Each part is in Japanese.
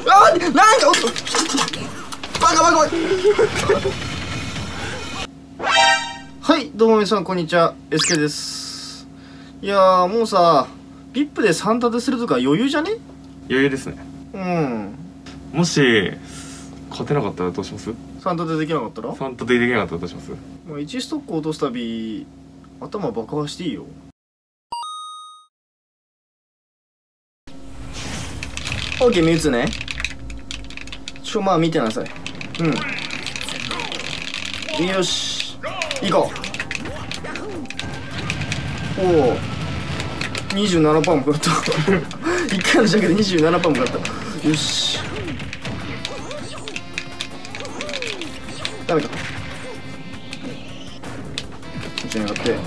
あーなんかおっとバカバカバカ。はいどうも皆さんこんにちは。SK です。いやーもうさ VIP で3立てするとか余裕じゃね？余裕ですね。うん。もし勝てなかったらどうします？3立てできなかったら？もファンタでできなかったらどうします？う1ストック落とすたび頭爆破していいよ OK ミュウツね。ちょまあ見てなさい。うん。よし。行こう。おお。27パンも食らった。1回のジャケで27パンも食らった。よし。ダメか。こっちに上がって。はい。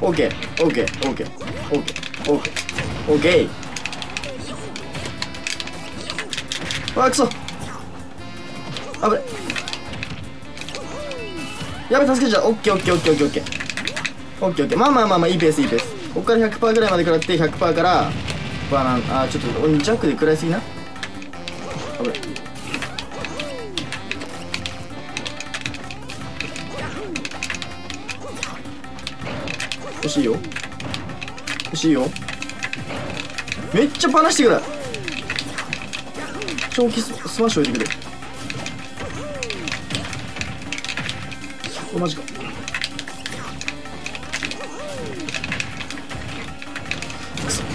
オッケー。オッケー。オッケー。オッケー。オッケーオッケーあくそ。危ない。やべ助けちゃう。オッケーオッケーオッケーオッケーオッケー。オッケーオッケー。まあまあまあまあいいペースいいペース。ここから100%ぐらいまで食らって100%からバナナあーちょっと俺ジャックで食らいすぎな。危ない。欲しいよ。欲しいよ。めっちゃパナしてくる長期ススマッシュ置いてくれ。おマジか。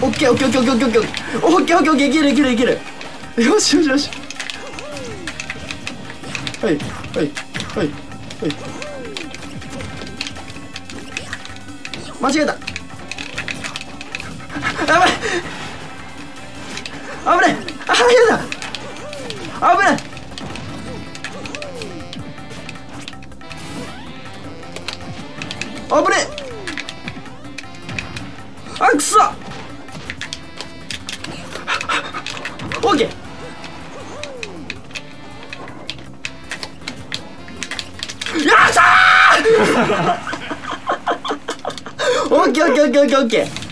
オッケーオッケーオッケーオッケーオッケーオッケー。オッケーオッケーオッケー。いけるいけるいける。よしよしよし。はいはいはいはい。間違えた。危ないあやだ危ない危ねえ。あくそオッケーよっしゃーオッケーオッケーオッケーオッケーオッケー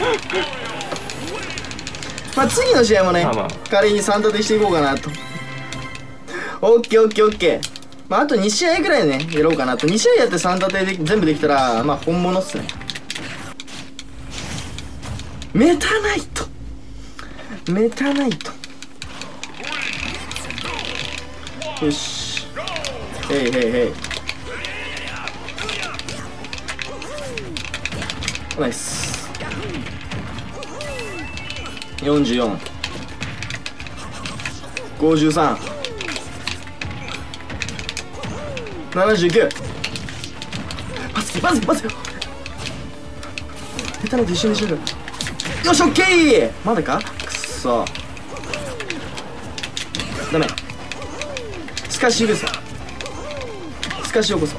まあ次の試合もね、まあまあ。仮に3立てしていこうかなと。オッケーオッケーオッケー。まああと2試合ぐらいねやろうかなと。2試合やって3立てで全部できたらまあ本物っすね。メタナイト。メタナイト。よし。へいへいへいナイス44 53 79バスケバスケバスケ。下手なと一緒にしようよしオッケー。まだか？くっそ。ダメ。スカシ許せ。スカシよこそ。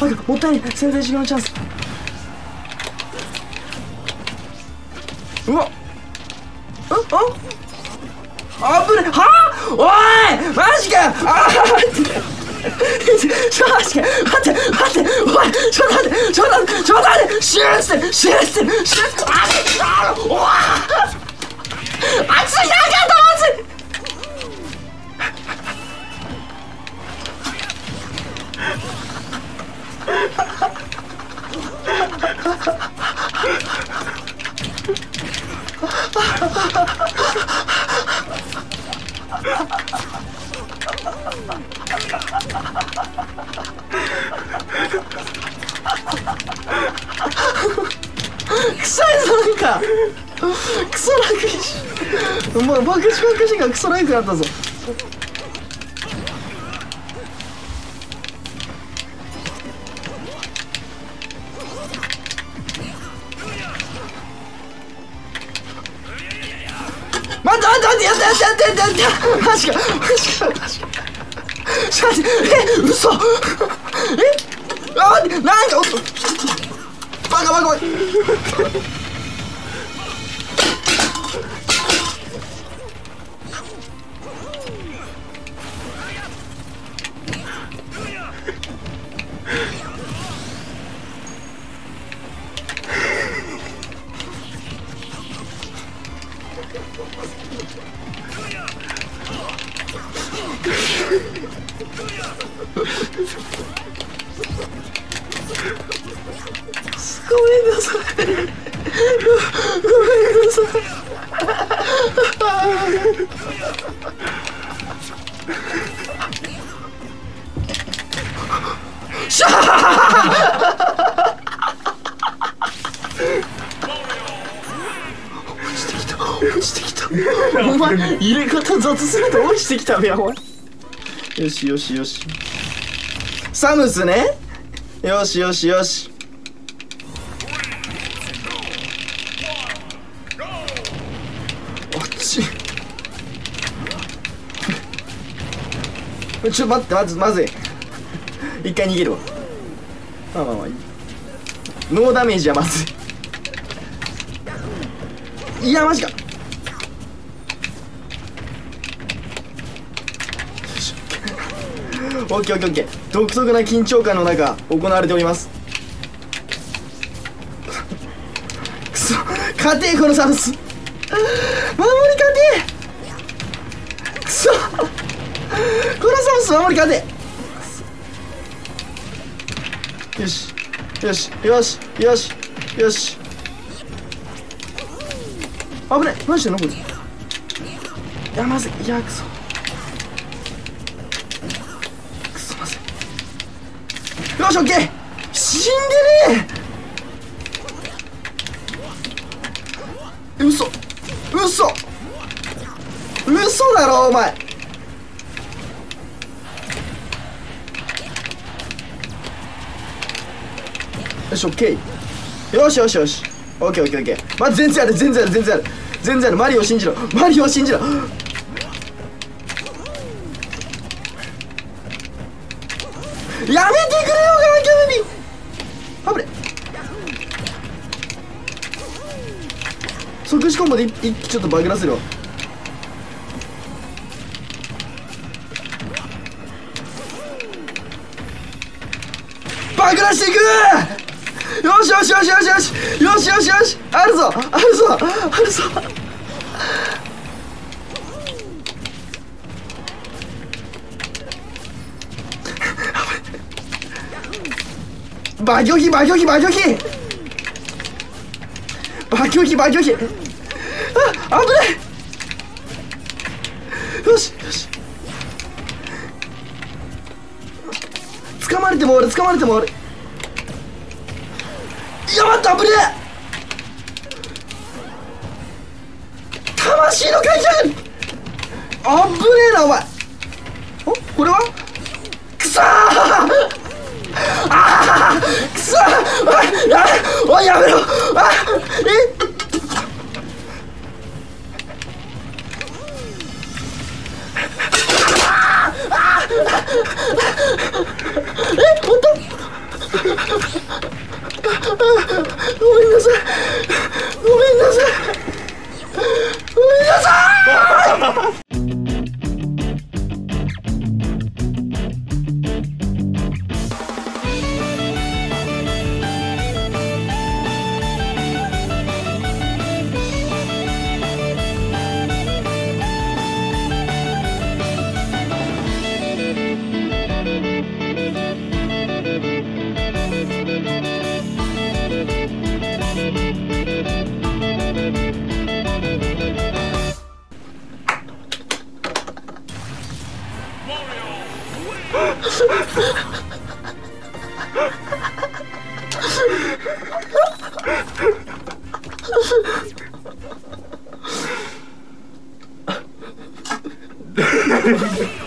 バカもったいない。潜在修行のチャンス。うわ。ああ危ねはあ？おい！マジかあちょっと待って。待って待って。おいちょっと待って。ちょっと待って。ちょっと待ってシューしてシューして。シューしてああおわ熱いなか熱い臭いぞなんか。クソ楽いしもう爆死爆死がクソ楽になったぞ。待って待って待ってやってやってやってやってやってやって。マジかマジかマジか。写真え？嘘えあかバカバカバカ。ごめんなさい。ごめんなさい。しゃ落ちてきた落ちてきたお前入れ方雑すぎて落ちてきたべやお前よしよしよし。サムスね。よしよしよし。あっち。ちょ待ってまずまずい。一回逃げるわ。まあまあまあいい。ノーダメージはまずい。いやマジかよしオッケーオッケーオッケー。独特な緊張感の中行われております。くそ勝てこのサムス。守り勝てくそ。このサムス守り勝てよしよしよしよしよし。危ない。何してんのこいつ。いやまずい。いやくそくそまずよしオッケー死んでねえ。嘘。嘘。嘘だろお前。よしオッケー。よしよしよし。オッケーオッケーオッケー。まず全然ある全然ある全然ある。全然ある。マリオを信じろ。マリオを信じろ。やめてくれよ即死コンボで一気ちょっとバグらせるわバグらしていく！よしよしよしよしよしよしよしよしあるぞあるぞあるぞ。バギョヒバギョヒバギョヒバギョヒバギョヒあ危ない。よしよし。掴まれても俺掴まれても俺いや待った危ねえ。魂の会社あぶねえなお前。おこれは？くそー。あーくそー。おいやおいやめろ。Ha ha ha.